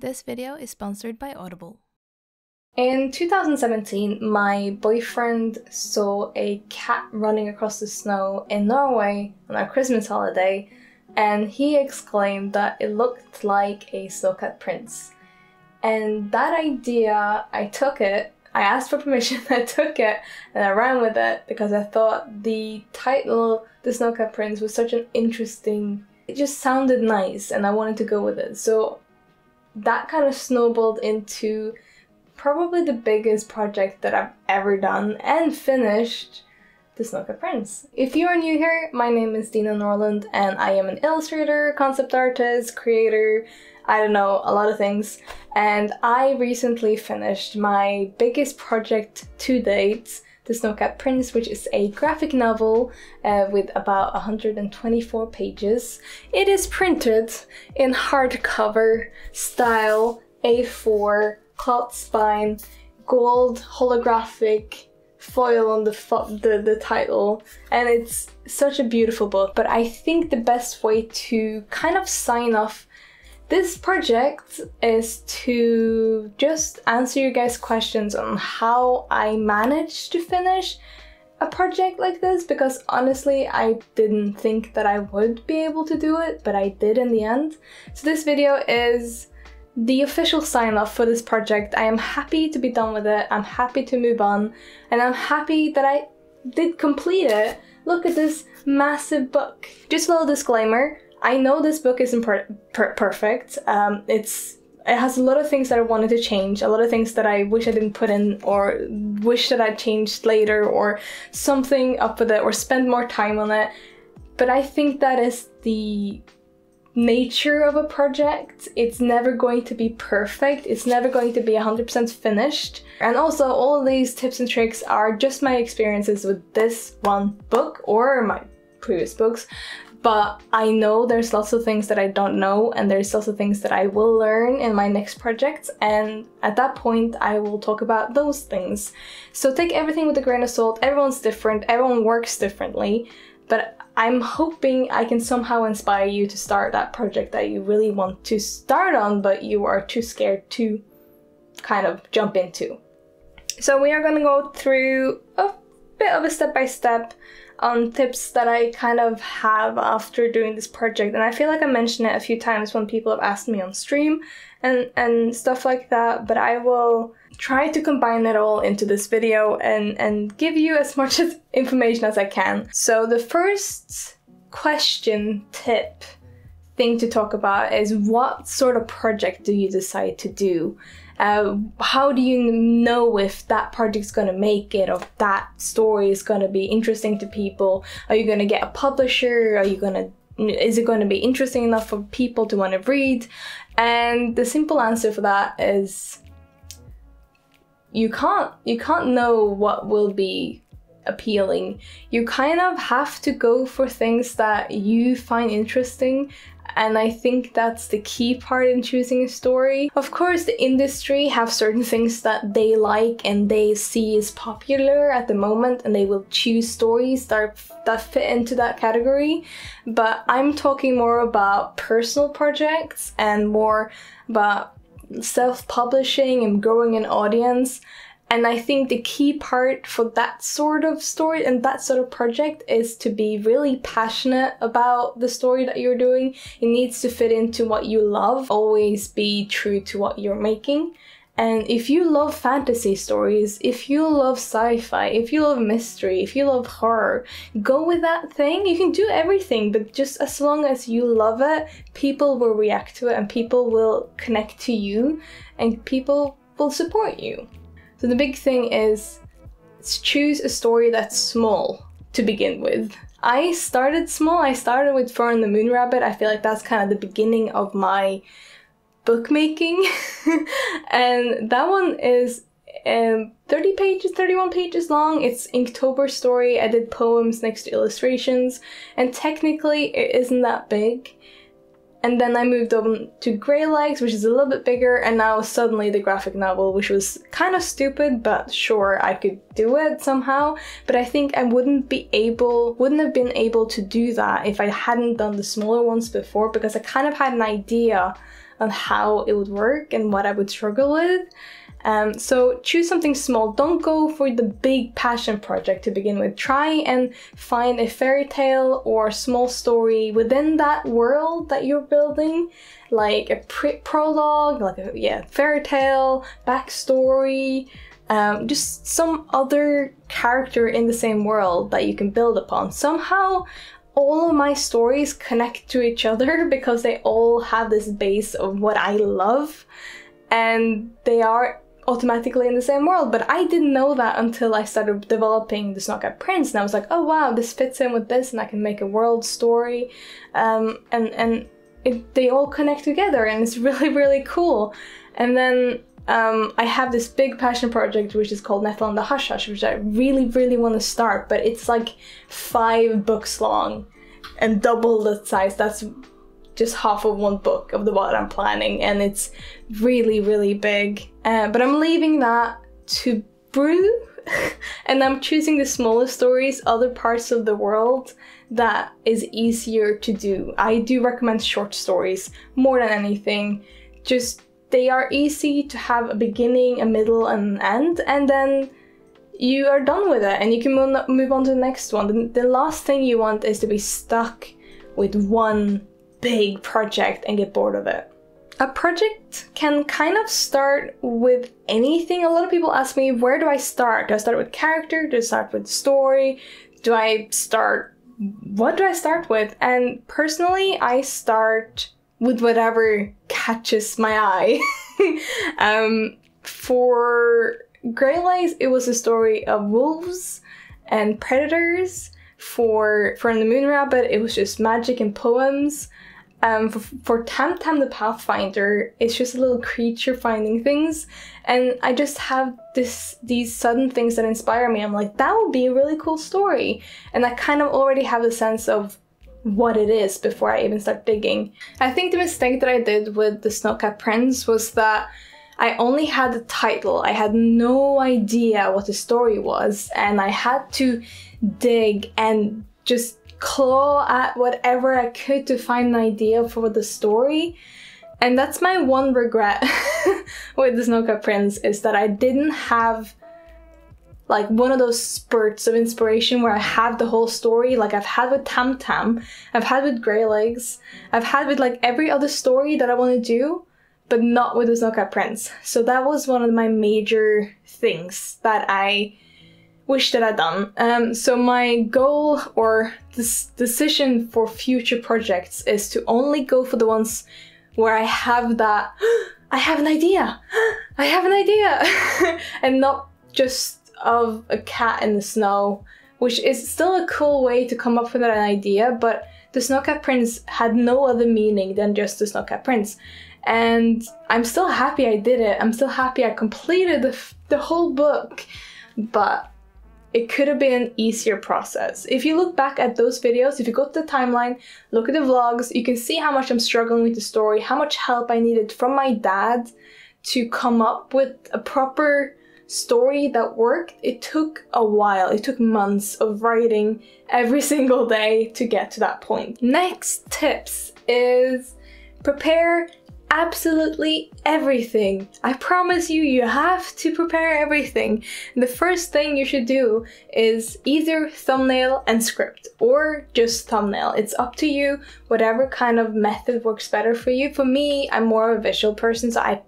This video is sponsored by Audible. In 2017, my boyfriend saw a cat running across the snow in Norway on our Christmas holiday, and he exclaimed that it looked like a snowcat prince. And that idea, I took it, I asked for permission, I took it, and I ran with it because I thought the title, The Snowcat Prince, was such an interesting, it just sounded nice, and I wanted to go with it. So that kind of snowballed into probably the biggest project that I've ever done and finished the Snowcat Prince. If you are new here, my name is Dina Norlund and I am an illustrator, concept artist, creator, I don't know, a lot of things. And I recently finished my biggest project to date, The Snowcat Prince, which is a graphic novel uh, with about 124 pages. It is printed in hardcover style A4 cloth spine, gold holographic foil on the, the the title, and it's such a beautiful book. But I think the best way to kind of sign off this project is to just answer you guys' questions on how I managed to finish a project like this because honestly I didn't think that I would be able to do it, but I did in the end. So this video is the official sign off for this project. I am happy to be done with it, I'm happy to move on, and I'm happy that I did complete it. Look at this massive book. Just a little disclaimer, I know this book isn't per per perfect. Um, it's it has a lot of things that I wanted to change, a lot of things that I wish I didn't put in, or wish that I changed later, or something up with it, or spend more time on it. But I think that is the nature of a project. It's never going to be perfect, it's never going to be 100% finished. And also, all of these tips and tricks are just my experiences with this one book or my previous books but I know there's lots of things that I don't know, and there's lots of things that I will learn in my next project, and at that point, I will talk about those things. So take everything with a grain of salt. Everyone's different, everyone works differently, but I'm hoping I can somehow inspire you to start that project that you really want to start on, but you are too scared to kind of jump into. So we are going to go through a bit of a step by step on tips that I kind of have after doing this project. And I feel like I mentioned it a few times when people have asked me on stream and, and stuff like that, but I will try to combine it all into this video and, and give you as much as information as I can. So the first question tip thing to talk about is what sort of project do you decide to do? Uh, how do you know if that project's going to make it or that story is going to be interesting to people? Are you going to get a publisher? Are you going to is it going to be interesting enough for people to want to read? And the simple answer for that is you can't you can't know what will be appealing. You kind of have to go for things that you find interesting and I think that's the key part in choosing a story. Of course, the industry have certain things that they like and they see as popular at the moment, and they will choose stories that, that fit into that category. But I'm talking more about personal projects and more about self publishing and growing an audience. And I think the key part for that sort of story and that sort of project is to be really passionate about the story that you're doing. It needs to fit into what you love, always be true to what you're making. And if you love fantasy stories, if you love sci fi, if you love mystery, if you love horror, go with that thing. You can do everything, but just as long as you love it, people will react to it and people will connect to you and people will support you. So the big thing is choose a story that's small to begin with. I started small. I started with Fern and the Moon Rabbit. I feel like that's kind of the beginning of my bookmaking. and that one is um, 30 pages, 31 pages long. It's Inktober story. I did poems next to illustrations. And technically, it isn't that big. And then I moved on to Grey Legs, which is a little bit bigger, and now suddenly the graphic novel, which was kind of stupid, but sure, I could do it somehow. But I think I wouldn't be able, wouldn't have been able to do that if I hadn't done the smaller ones before, because I kind of had an idea on how it would work and what I would struggle with. Um, so choose something small. Don't go for the big passion project to begin with. Try and find a fairy tale or small story within that world that you're building, like a prologue, like a yeah fairy tale backstory. Um, just some other character in the same world that you can build upon. Somehow, all of my stories connect to each other because they all have this base of what I love, and they are automatically in the same world. But I didn't know that until I started developing the Snowcat Prince, and I was like, oh wow, this fits in with this, and I can make a world story, um, and and it, they all connect together, and it's really really cool. And then um, I have this big passion project which is called Nettle and the Hush Hush, which I really really want to start, but it's like five books long and double the size. That's just half of one book of the what I'm planning, and it's really, really big. Uh, but I'm leaving that to brew, and I'm choosing the smaller stories, other parts of the world that is easier to do. I do recommend short stories more than anything. Just they are easy to have a beginning, a middle, and an end, and then you are done with it and you can move on to the next one. The, the last thing you want is to be stuck with one big project and get bored of it. A project can kind of start with anything. A lot of people ask me, where do I start? Do I start with character? Do I start with story? Do I start. What do I start with? And personally, I start with whatever catches my eye. um, for Greylegs, it was a story of wolves and predators. For For the Moon Rabbit, it was just magic and poems. Um, for, for Tam Tam the Pathfinder, it's just a little creature finding things, and I just have this these sudden things that inspire me. I'm like, that would be a really cool story, and I kind of already have a sense of what it is before I even start digging. I think the mistake that I did with the Snowcat Prince was that I only had the title. I had no idea what the story was, and I had to dig and just claw at whatever I could to find an idea for the story. And that's my one regret with the Snowcat Prince is that I didn't have like one of those spurts of inspiration where I have the whole story, like I've had with Tam Tam, I've had with Greylegs, I've had with like every other story that I want to do, but not with the Snowcat Prince. So that was one of my major things that I wish that I'd done. Um, so my goal or this decision for future projects is to only go for the ones where I have that. I have an idea. I have an idea, and not just of a cat in the snow, which is still a cool way to come up with an idea. But the Snowcat Prince had no other meaning than just the Snowcat Prince. And I'm still happy I did it. I'm still happy I completed the, the whole book. But it could have been an easier process. If you look back at those videos, if you go to the timeline, look at the vlogs, you can see how much I'm struggling with the story, how much help I needed from my dad to come up with a proper story that worked. It took a while, it took months of writing every single day to get to that point. Next tips is prepare absolutely everything. I promise you, you have to prepare everything. The first thing you should do is either thumbnail and script or just thumbnail. It's up to you, whatever kind of method works better for you. For me, I'm more of a visual person, so I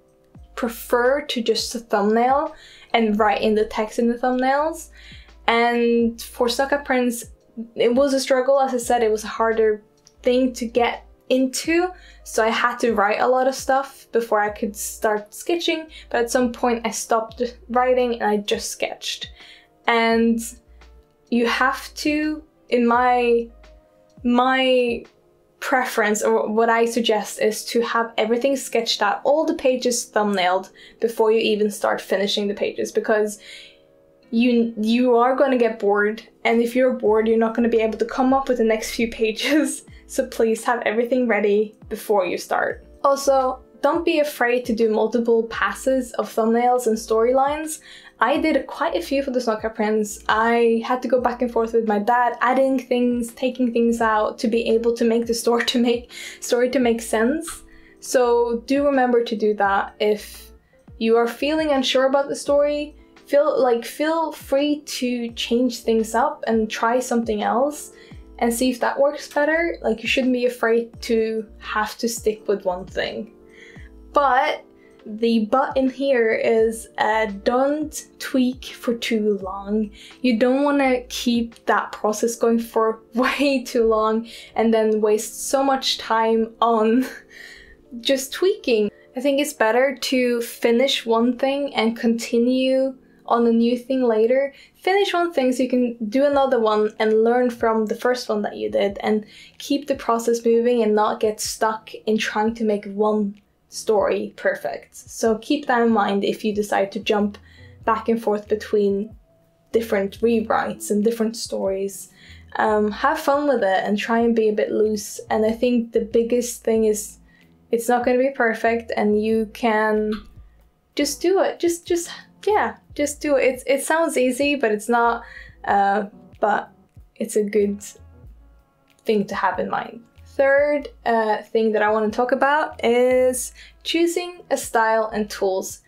prefer to just thumbnail and write in the text in the thumbnails. And for Snowcat Prince, it was a struggle. As I said, it was a harder thing to get into, so I had to write a lot of stuff before I could start sketching, but at some point I stopped writing and I just sketched. And you have to, in my my preference or what I suggest is to have everything sketched out, all the pages thumbnailed before you even start finishing the pages because you you are going to get bored and if you're bored you're not going to be able to come up with the next few pages so please have everything ready before you start. Also, don't be afraid to do multiple passes of thumbnails and storylines. I did quite a few for the Snowcat Prince. I had to go back and forth with my dad, adding things, taking things out to be able to make the story to make story to make sense. So do remember to do that if you are feeling unsure about the story. Feel like feel free to change things up and try something else and see if that works better. Like you shouldn't be afraid to have to stick with one thing. But the button here is uh, don't tweak for too long. You don't want to keep that process going for way too long and then waste so much time on just tweaking. I think it's better to finish one thing and continue on a new thing later. Finish one thing so you can do another one and learn from the first one that you did and keep the process moving and not get stuck in trying to make one story perfect. So keep that in mind if you decide to jump back and forth between different rewrites and different stories. Um, have fun with it and try and be a bit loose. And I think the biggest thing is it's not going to be perfect, and you can just do it. Just, just yeah, just do it. It's, it sounds easy, but it's not. Uh, but it's a good thing to have in mind third uh, thing that I want to talk about is choosing a style and tools.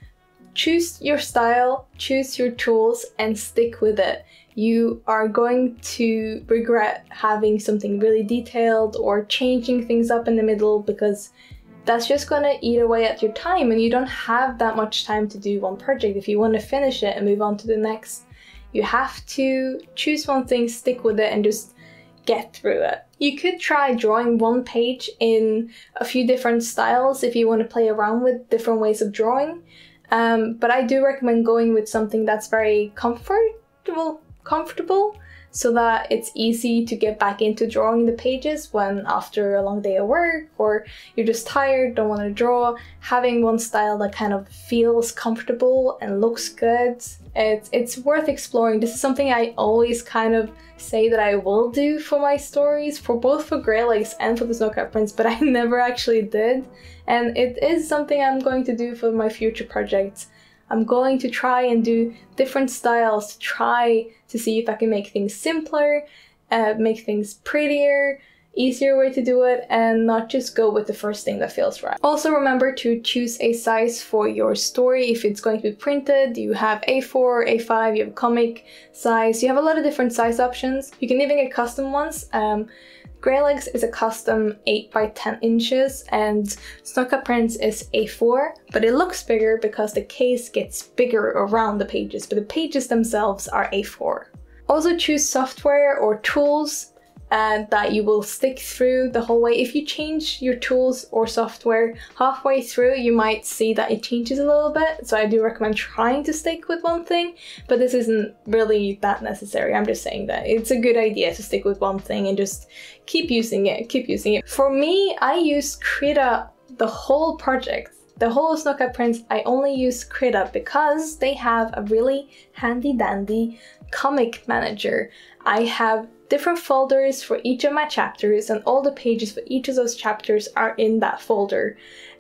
Choose your style, choose your tools, and stick with it. You are going to regret having something really detailed or changing things up in the middle because that's just going to eat away at your time and you don't have that much time to do one project if you want to finish it and move on to the next you have to choose one thing stick with it and just get through it you could try drawing one page in a few different styles if you want to play around with different ways of drawing. Um, but I do recommend going with something that's very comfortable, comfortable, so that it's easy to get back into drawing the pages when after a long day of work or you're just tired, don't want to draw. Having one style that kind of feels comfortable and looks good it's it's worth exploring. This is something I always kind of say that I will do for my stories, for both for Greylegs and for the Snowcat Prince, but I never actually did. And it is something I'm going to do for my future projects. I'm going to try and do different styles to try to see if I can make things simpler, uh, make things prettier, easier way to do it and not just go with the first thing that feels right. Also remember to choose a size for your story if it's going to be printed. You have A4, A5, you have comic size, you have a lot of different size options. You can even get custom ones. Um, Greylegs is a custom 8 by 10 inches and Snowcat Prince is A4, but it looks bigger because the case gets bigger around the pages, but the pages themselves are A4. Also choose software or tools and that you will stick through the whole way. If you change your tools or software halfway through, you might see that it changes a little bit. So I do recommend trying to stick with one thing, but this isn't really that necessary. I'm just saying that it's a good idea to stick with one thing and just keep using it, keep using it. For me, I use Krita the whole project the whole Snowcat Prince, I only use Krita because they have a really handy dandy comic manager. I have different folders for each of my chapters, and all the pages for each of those chapters are in that folder.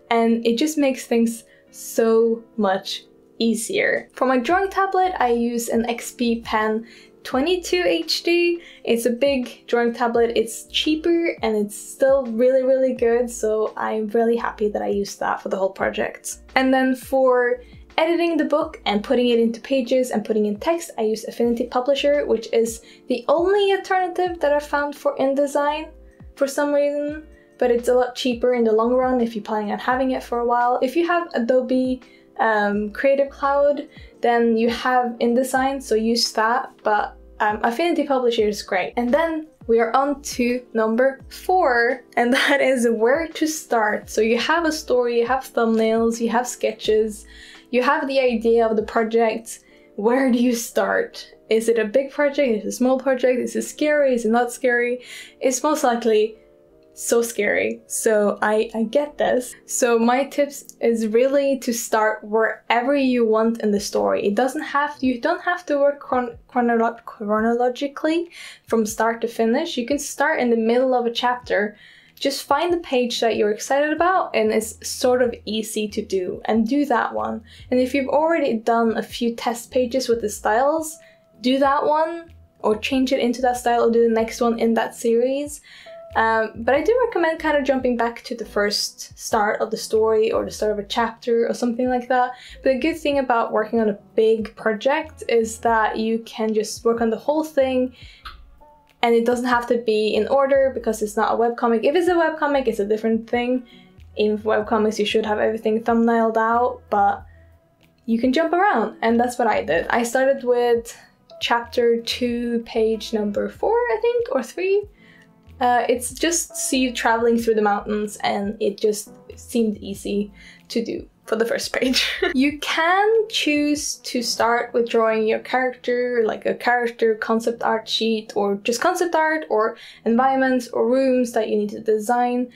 And it just makes things so much easier. For my drawing tablet, I use an XP Pen 22 HD. It's a big drawing tablet, it's cheaper and it's still really, really good, so I'm really happy that I used that for the whole project. And then for editing the book and putting it into pages and putting in text, I use Affinity Publisher, which is the only alternative that I found for InDesign for some reason, but it's a lot cheaper in the long run if you're planning on having it for a while. If you have Adobe um, Creative Cloud, then you have InDesign, so use that, but um, Affinity Publisher is great. And then we are on to number four, and that is where to start. So you have a story, you have thumbnails, you have sketches, you have the idea of the project. Where do you start? Is it a big project? Is it a small project? Is it scary? Is it not scary? It's most likely so scary. So I, I get this. So my tips is really to start wherever you want in the story. It doesn't have you don't have to work chron- chronolo- chronologically from start to finish. You can start in the middle of a chapter just find the page that you're excited about and it's sort of easy to do and do that one. And if you've already done a few test pages with the styles, do that one or change it into that style or do the next one in that series. Um, but I do recommend kind of jumping back to the first start of the story or the start of a chapter or something like that. But the good thing about working on a big project is that you can just work on the whole thing and it doesn't have to be in order because it's not a webcomic. If it's a webcomic, it's a different thing. In webcomics, you should have everything thumbnailed out, but you can jump around, and that's what I did. I started with chapter 2, page number 4, I think, or 3 uh, it's just see traveling through the mountains, and it just seemed easy to do for the first page. you can choose to start with drawing your character, like a character concept art sheet, or just concept art, or environments or rooms that you need to design.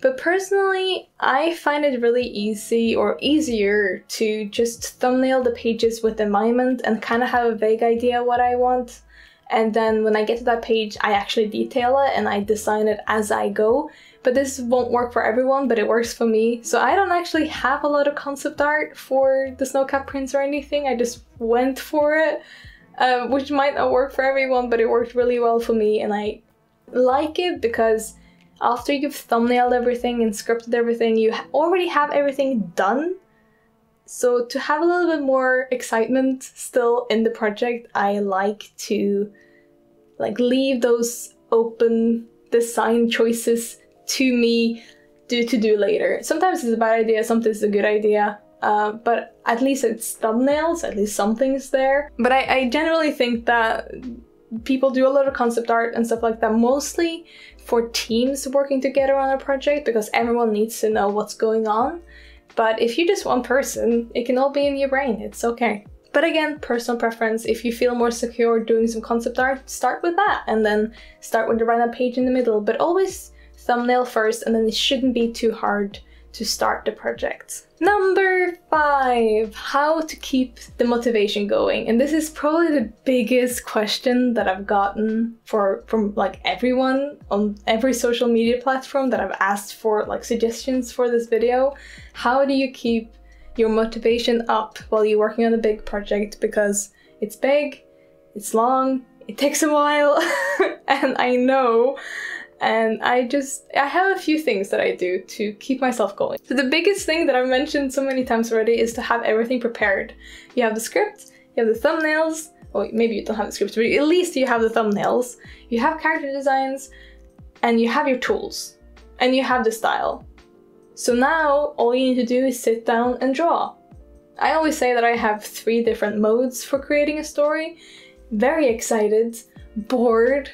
But personally, I find it really easy or easier to just thumbnail the pages with environment and kind of have a vague idea what I want. And then when I get to that page, I actually detail it and I design it as I go. But this won't work for everyone, but it works for me. So I don't actually have a lot of concept art for the Snowcat Prince or anything. I just went for it, uh, which might not work for everyone, but it worked really well for me. And I like it because after you've thumbnailed everything and scripted everything, you already have everything done. So to have a little bit more excitement still in the project, I like to like leave those open design choices to me do to do later. Sometimes it's a bad idea, sometimes it's a good idea. Uh, but at least it's thumbnails, at least something's there. But I, I generally think that people do a lot of concept art and stuff like that, mostly for teams working together on a project because everyone needs to know what's going on. But if you're just one person, it can all be in your brain, it's okay. But again, personal preference. If you feel more secure doing some concept art, start with that and then start with the random page in the middle. But always thumbnail first, and then it shouldn't be too hard to start the project. Number five, how to keep the motivation going. And this is probably the biggest question that I've gotten for from like everyone on every social media platform that I've asked for like suggestions for this video. How do you keep your motivation up while you're working on a big project because it's big, it's long, it takes a while, and I know and I just I have a few things that I do to keep myself going. So the biggest thing that I've mentioned so many times already is to have everything prepared. You have the script, you have the thumbnails, well maybe you don't have the script, but at least you have the thumbnails, you have character designs, and you have your tools, and you have the style. So now all you need to do is sit down and draw. I always say that I have three different modes for creating a story. Very excited, bored,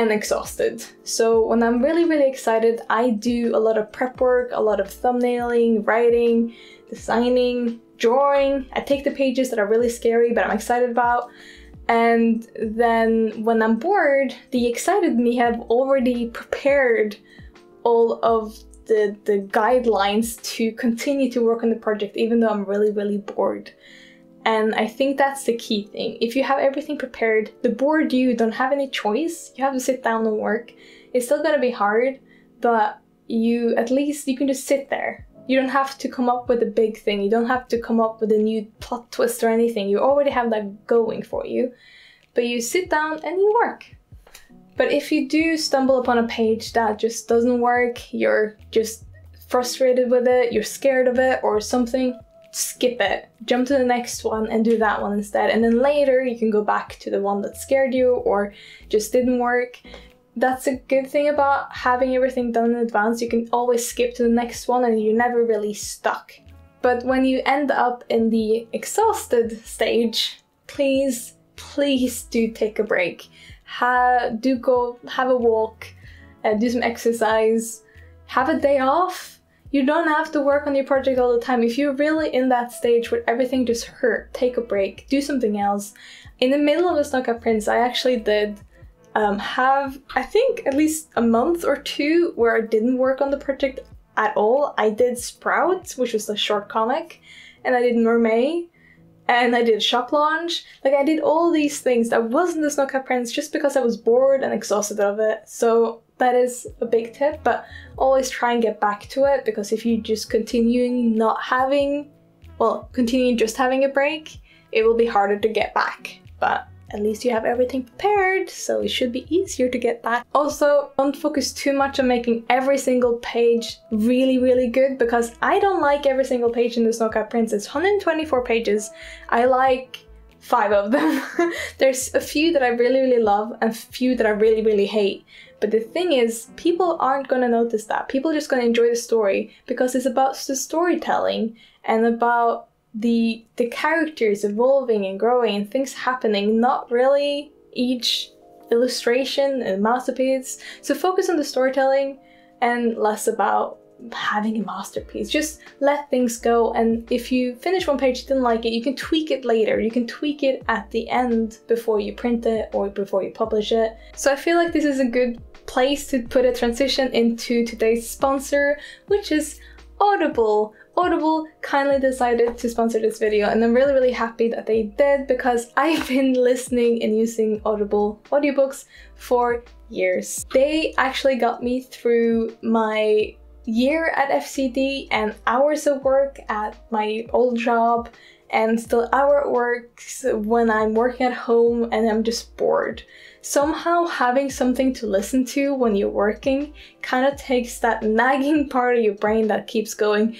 and exhausted. So when I'm really, really excited, I do a lot of prep work, a lot of thumbnailing, writing, designing, drawing. I take the pages that are really scary but I'm excited about. And then when I'm bored, the excited me have already prepared all of the, the guidelines to continue to work on the project even though I'm really, really bored. And I think that's the key thing. If you have everything prepared, the board you don't have any choice. You have to sit down and work. It's still gonna be hard, but you at least you can just sit there. You don't have to come up with a big thing. You don't have to come up with a new plot twist or anything. You already have that going for you. But you sit down and you work. But if you do stumble upon a page that just doesn't work, you're just frustrated with it, you're scared of it, or something, skip it, jump to the next one and do that one instead. And then later you can go back to the one that scared you or just didn't work. That's a good thing about having everything done in advance. You can always skip to the next one and you're never really stuck. But when you end up in the exhausted stage, please, please do take a break. Ha- do go have a walk, uh, do some exercise, have a day off you don't have to work on your project all the time. If you're really in that stage where everything just hurt, take a break, do something else. In the middle of the Snowcat Prince, I actually did um, have, I think, at least a month or two where I didn't work on the project at all. I did Sprout, which was a short comic, and I did Mermaid, and I did Shop Launch. Like, I did all these things that wasn't the Snowcat Prince just because I was bored and exhausted of it. So that is a big tip, but always try and get back to it because if you just continuing not having, well, continuing just having a break, it will be harder to get back. But at least you have everything prepared, so it should be easier to get back. Also, don't focus too much on making every single page really, really good because I don't like every single page in the Snowcat Prince's. 124 pages. I like five of them. There's a few that I really, really love and a few that I really, really hate. But the thing is, people aren't gonna notice that. People are just gonna enjoy the story because it's about the storytelling and about the the characters evolving and growing and things happening, not really each illustration and masterpiece. So focus on the storytelling and less about having a masterpiece. Just let things go and if you finish one page you didn't like it, you can tweak it later. You can tweak it at the end before you print it or before you publish it. So I feel like this is a good place to put a transition into today's sponsor, which is Audible. Audible kindly decided to sponsor this video and I'm really really happy that they did because I've been listening and using Audible audiobooks for years. They actually got me through my year at FZD and hours of work at my old job and still hour at works when I'm working at home and I'm just bored. Somehow having something to listen to when you're working kind of takes that nagging part of your brain that keeps going,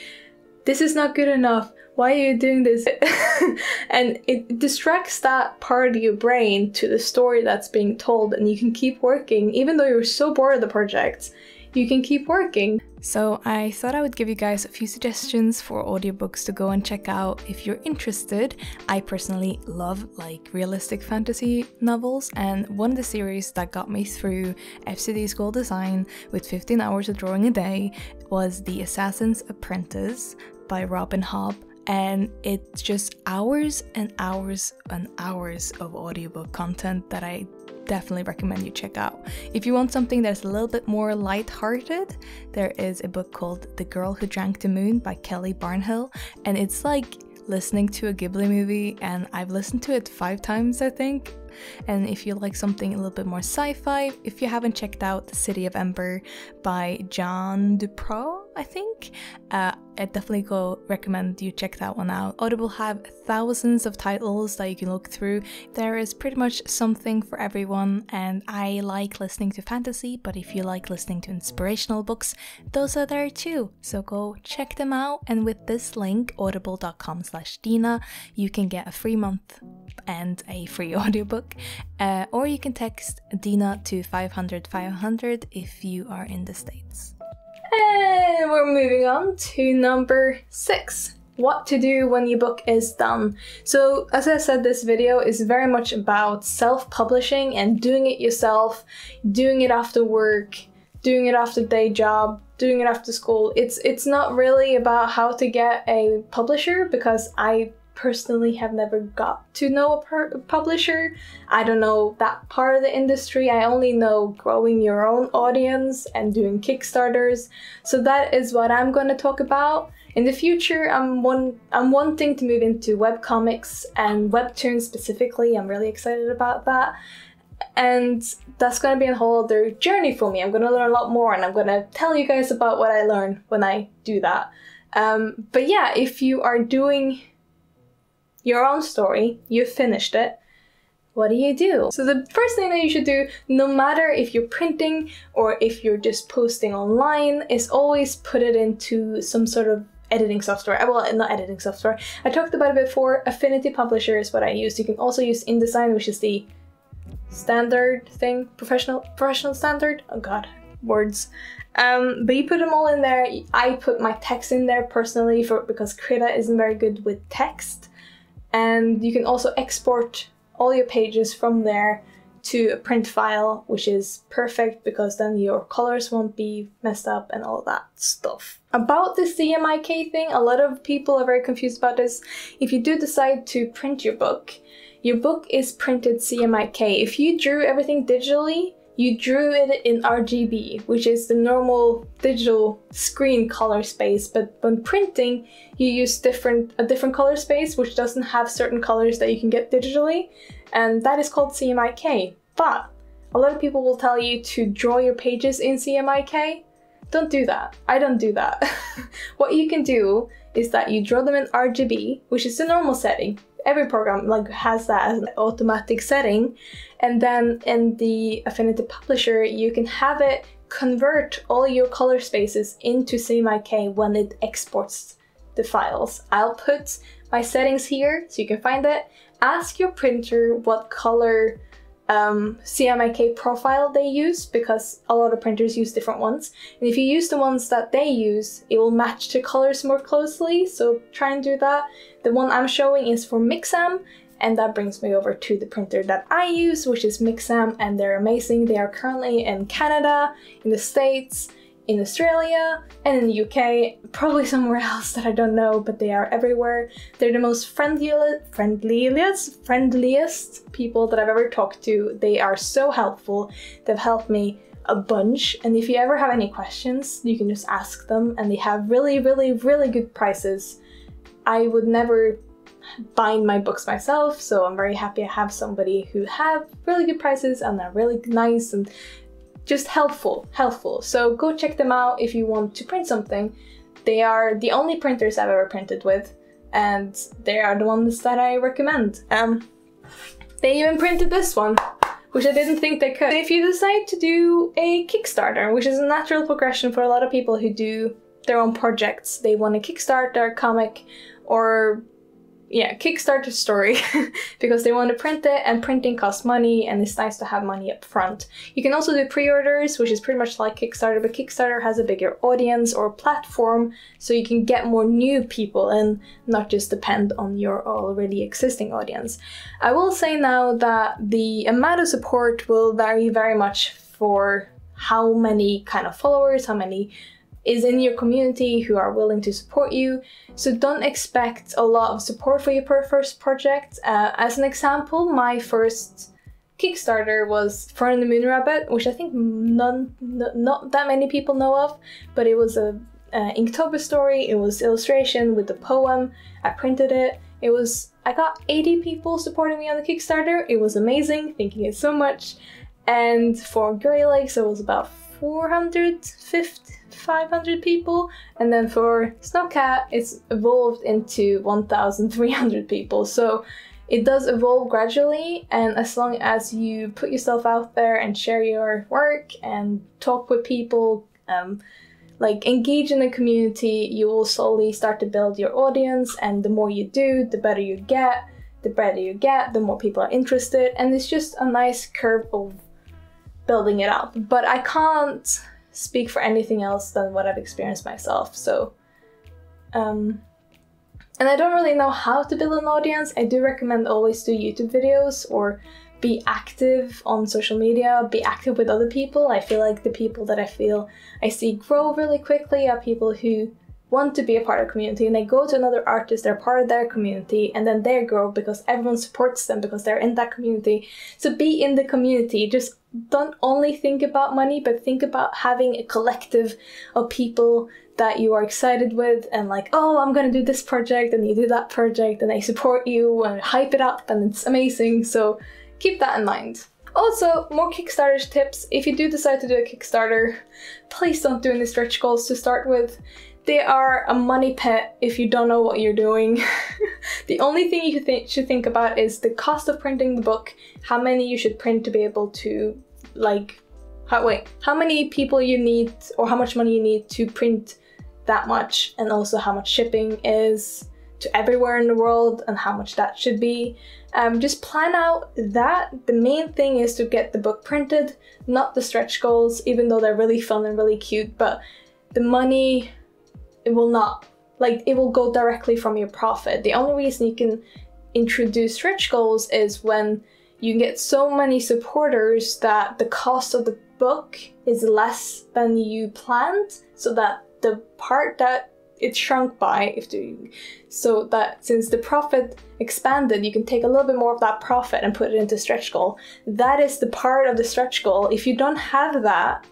this is not good enough. Why are you doing this? and it distracts that part of your brain to the story that's being told, and you can keep working even though you're so bored of the project you can keep working. So I thought I would give you guys a few suggestions for audiobooks to go and check out if you're interested. I personally love like realistic fantasy novels and one of the series that got me through FZD School Design with 15 hours of drawing a day was The Assassin's Apprentice by Robin Hobb and it's just hours and hours and hours of audiobook content that I definitely recommend you check out. If you want something that's a little bit more light-hearted, there is a book called The Girl Who Drank the Moon by Kelly Barnhill, and it's like listening to a Ghibli movie, and I've listened to it five times, I think. And if you like something a little bit more sci fi, if you haven't checked out The City of Ember by Jeanne DuPrau, I think. Uh, I definitely go recommend you check that one out. Audible have thousands of titles that you can look through. There is pretty much something for everyone, and I like listening to fantasy, but if you like listening to inspirational books, those are there too. So go check them out. And with this link, audible.com slash Dina, you can get a free month and a free audiobook. Uh, or you can text Dina to 500 500 if you are in the States. And we're moving on to number six. What to do when your book is done. So, as I said, this video is very much about self publishing and doing it yourself, doing it after work, doing it after day job, doing it after school. It's it's not really about how to get a publisher because I personally have never got to know a publisher. I don't know that part of the industry. I only know growing your own audience and doing Kickstarters. So that is what I'm going to talk about. In the future, I'm one I'm wanting to move into webcomics and webtoons specifically. I'm really excited about that. And that's going to be a whole other journey for me. I'm going to learn a lot more and I'm going to tell you guys about what I learn when I do that. Um, but yeah, if you are doing your own story, you've finished it. What do you do? So, the first thing that you should do, no matter if you're printing or if you're just posting online, is always put it into some sort of editing software. Well, not editing software. I talked about it before. Affinity Publisher is what I use. You can also use InDesign, which is the standard thing, professional professional standard. Oh god, words. Um, but you put them all in there. I put my text in there personally for because Krita isn't very good with text and you can also export all your pages from there to a print file, which is perfect because then your colors won't be messed up and all that stuff. About the CMYK thing, a lot of people are very confused about this. If you do decide to print your book, your book is printed CMYK. If you drew everything digitally, you drew it in RGB, which is the normal digital screen color space, but when printing, you use different a different color space which doesn't have certain colors that you can get digitally, and that is called CMYK. But a lot of people will tell you to draw your pages in CMYK. Don't do that. I don't do that. what you can do is that you draw them in RGB, which is the normal setting. Every program like has that as an automatic setting and then in the affinity publisher you can have it convert all your color spaces into CMYK when it exports the files i'll put my settings here so you can find it ask your printer what color um, CMYK profile they use because a lot of printers use different ones. And if you use the ones that they use, it will match the colors more closely. So try and do that. The one I'm showing is for Mixam, and that brings me over to the printer that I use, which is Mixam, and they're amazing. They are currently in Canada, in the States, in Australia and in the UK, probably somewhere else that I don't know, but they are everywhere. They're the most friendly, friendliest, friendliest people that I've ever talked to. They are so helpful. They've helped me a bunch, and if you ever have any questions, you can just ask them, and they have really, really, really good prices. I would never bind my books myself, so I'm very happy I have somebody who have really good prices and they're really nice and just helpful, helpful. So go check them out if you want to print something. They are the only printers I've ever printed with, and they are the ones that I recommend. Um, they even printed this one, which I didn't think they could. If you decide to do a Kickstarter, which is a natural progression for a lot of people who do their own projects, they want to kickstart their comic or yeah, Kickstarter story because they want to print it and printing costs money and it's nice to have money up front. You can also do pre-orders, which is pretty much like Kickstarter, but Kickstarter has a bigger audience or platform so you can get more new people and not just depend on your already existing audience. I will say now that the amount of support will vary very much for how many kind of followers, how many is in your community who are willing to support you. So don't expect a lot of support for your first project. Uh, as an example, my first Kickstarter was Fern the Moon Rabbit, which I think none, not that many people know of, but it was a uh, Inktober story. It was illustration with the poem. I printed it. It was I got 80 people supporting me on the Kickstarter. It was amazing. Thank you so much. And for Greylegs, it was about 450 500 people, and then for Snowcat, it's evolved into 1,300 people. So it does evolve gradually, and as long as you put yourself out there and share your work and talk with people, um, like engage in the community, you will slowly start to build your audience. And the more you do, the better you get. The better you get, the more people are interested, and it's just a nice curve of building it up. But I can't speak for anything else than what I've experienced myself. So, um, and I don't really know how to build an audience. I do recommend always do YouTube videos or be active on social media, be active with other people. I feel like the people that I feel I see grow really quickly are people who want to be a part of a community and they go to another artist, they're part of their community, and then they grow because everyone supports them because they're in that community. So be in the community, just don't only think about money, but think about having a collective of people that you are excited with and like, oh, I'm gonna do this project and you do that project and they support you and hype it up and it's amazing. So keep that in mind. Also, more Kickstarter tips. If you do decide to do a Kickstarter, please don't do any stretch goals to start with. They are a money pit if you don't know what you're doing. the only thing you th should think about is the cost of printing the book, how many you should print to be able to, like, how, wait, how many people you need or how much money you need to print that much, and also how much shipping is to everywhere in the world and how much that should be. Um, just plan out that. The main thing is to get the book printed, not the stretch goals, even though they're really fun and really cute, but the money it will not like it will go directly from your profit. The only reason you can introduce stretch goals is when you get so many supporters that the cost of the book is less than you planned, so that the part that it shrunk by if the so that since the profit expanded you can take a little bit more of that profit and put it into stretch goal that is the part of the stretch goal if you don't have that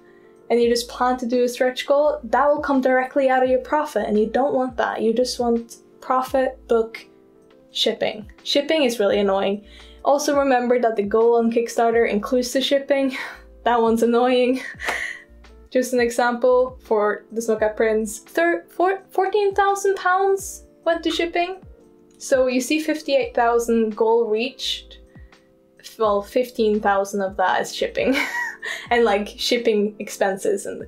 and you just plan to do a stretch goal, that will come directly out of your profit, and you don't want that. You just want profit, book, shipping. Shipping is really annoying. Also remember that the goal on Kickstarter includes the shipping. that one's annoying. just an example for the Snowcat Prince, 14,000 pounds went to shipping. So you see 58,000 goal reached. Well, 15,000 of that is shipping. and like shipping expenses and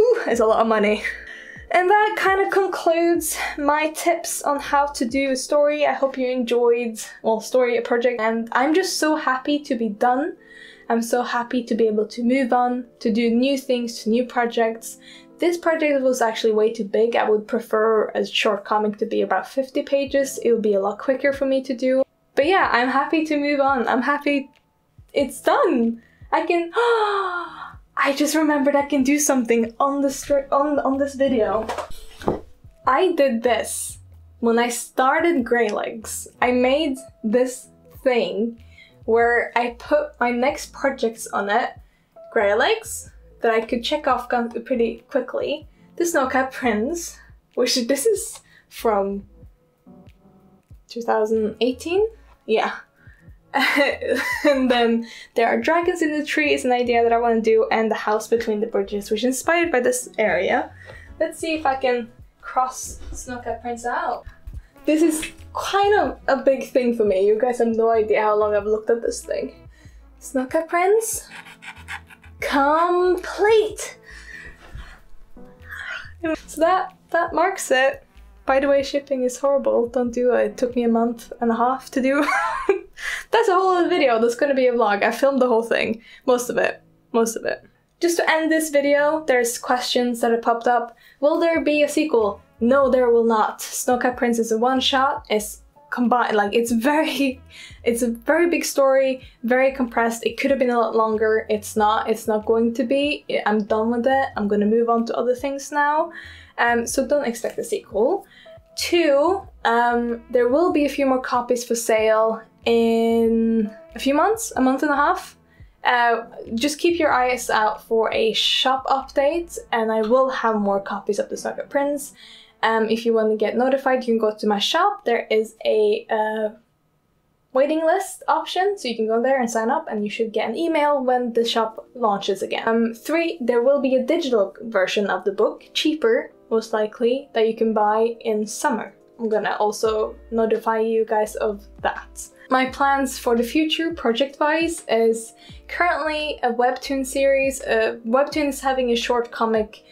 ooh, it's a lot of money. And that kind of concludes my tips on how to do a story. I hope you enjoyed, well, story a project, and I'm just so happy to be done. I'm so happy to be able to move on, to do new things, to new projects. This project was actually way too big. I would prefer a short comic to be about 50 pages. It would be a lot quicker for me to do. But yeah, I'm happy to move on. I'm happy it's done. I can. I just remembered I can do something on the on on this video. I did this when I started Greylegs. I made this thing where I put my next projects on it, Greylegs, that I could check off pretty quickly. The Snowcat Prince, which this is from 2018. Yeah, and then there are dragons in the tree is an idea that I want to do, and the house between the bridges, which is inspired by this area. Let's see if I can cross Snowcat Prince out. This is kind of a big thing for me. You guys have no idea how long I've looked at this thing. Snowcat Prince, complete. So that that marks it. By the way, shipping is horrible. Don't do it. It took me a month and a half to do. That's a whole other video. That's gonna be a vlog. I filmed the whole thing. Most of it. Most of it. Just to end this video, there's questions that have popped up. Will there be a sequel? No, there will not. Snowcat Prince is a one-shot. It's combined, like it's very, it's a very big story, very compressed. It could have been a lot longer. It's not. It's not going to be. I'm done with it. I'm gonna move on to other things now. Um, so don't expect a sequel. Two, um, there will be a few more copies for sale in a few months, a month and a half. Uh, just keep your eyes out for a shop update, and I will have more copies of the Snowcat Prince. Um, if you want to get notified, you can go to my shop. There is a uh, waiting list option, so you can go there and sign up, and you should get an email when the shop launches again. Um, three, there will be a digital version of the book, cheaper most likely, that you can buy in summer. I'm gonna also notify you guys of that. My plans for the future, project-wise, is currently a webtoon series. Uh, webtoon is having a short comic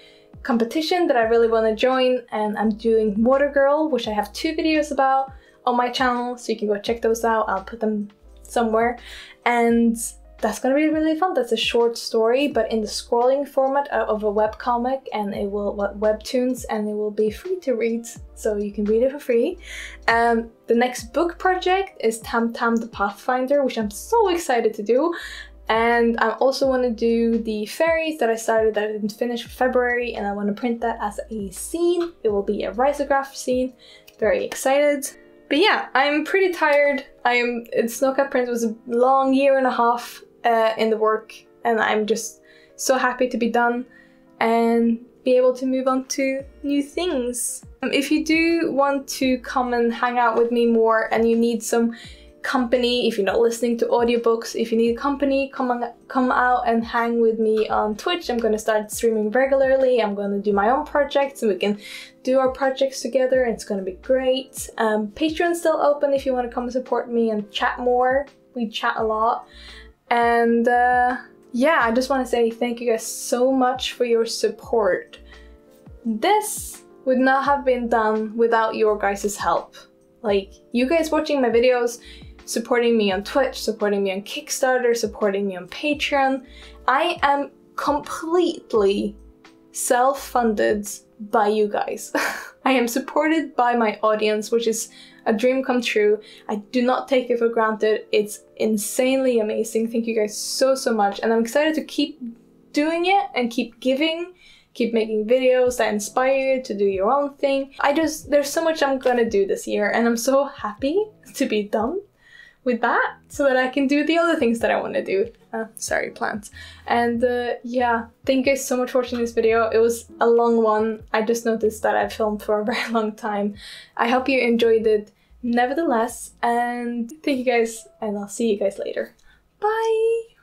competition that I really want to join, and I'm doing Water Girl, which I have two videos about on my channel, so you can go check those out. I'll put them somewhere. And that's gonna be really fun. That's a short story, but in the scrolling format of a web comic, and it will what webtoons, and it will be free to read, so you can read it for free. Um, the next book project is Tam Tam the Pathfinder, which I'm so excited to do. And I also want to do the fairies that I started that I didn't finish for February, and I want to print that as a zine. It will be a risograph zine. Very excited. But yeah, I'm pretty tired. I am. Snowcat Prince was a long year and a half uh, in the work, and I'm just so happy to be done and be able to move on to new things. Um, if you do want to come and hang out with me more and you need some company, if you're not listening to audiobooks, if you need company, come on, come out and hang with me on Twitch. I'm gonna start streaming regularly. I'm gonna do my own projects and we can do our projects together. It's gonna be great. Um, Patreon's still open if you want to come support me and chat more. We chat a lot. And uh, yeah, I just want to say thank you guys so much for your support. This would not have been done without your guys' help. Like, you guys watching my videos, supporting me on Twitch, supporting me on Kickstarter, supporting me on Patreon. I am completely self-funded by you guys. I am supported by my audience, which is a dream come true. I do not take it for granted. It's insanely amazing. Thank you guys so, so much. And I'm excited to keep doing it and keep giving, keep making videos that inspire you to do your own thing. I just, there's so much I'm gonna do this year and I'm so happy to be done with that so that I can do the other things that I want to do. Uh, sorry, plants. And uh, yeah, thank you guys so much for watching this video. It was a long one. I just noticed that I filmed for a very long time. I hope you enjoyed it nevertheless, and thank you guys, and I'll see you guys later. Bye!